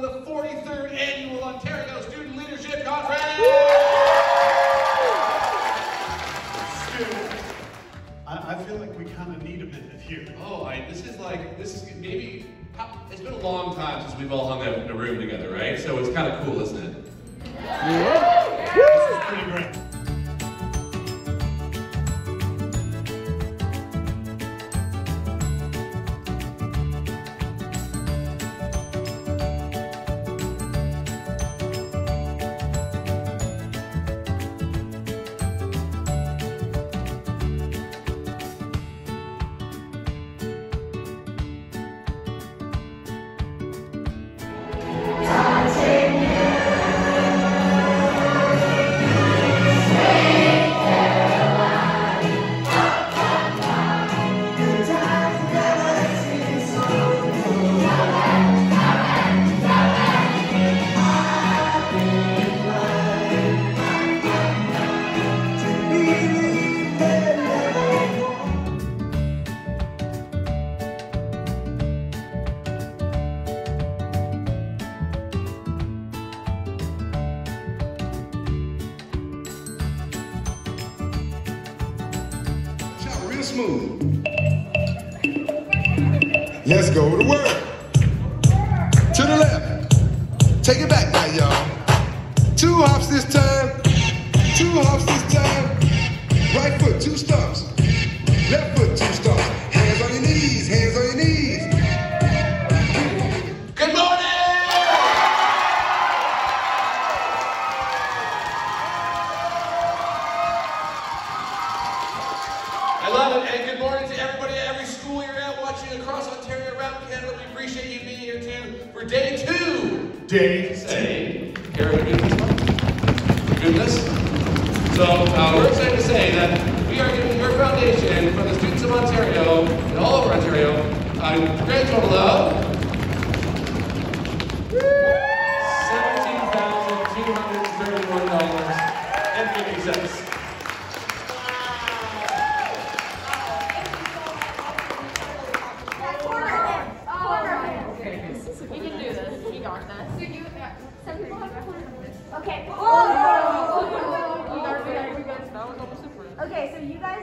for the 43rd Annual Ontario Student Leadership Conference. Students, I, I feel like we kind of need a minute here. Oh, I, this is like, this is maybe, it's been a long time since we've all hung out in a room together, right? So it's kind of cool, isn't it? Yeah. This is pretty great. Smooth. Let's go to work. To the left. Take it back now, y'all. Two hops this time. Two hops this time. Right foot, two stumps. Left foot, I love it, and good morning to everybody at every school you're at, watching across Ontario, around Canada. We appreciate you being here too for day two. Day Say, here we goodness. Goodness. So uh, we're excited to say that we are giving your foundation for the students of Ontario and all over Ontario a grand total of So Oh uh, Okay, so you guys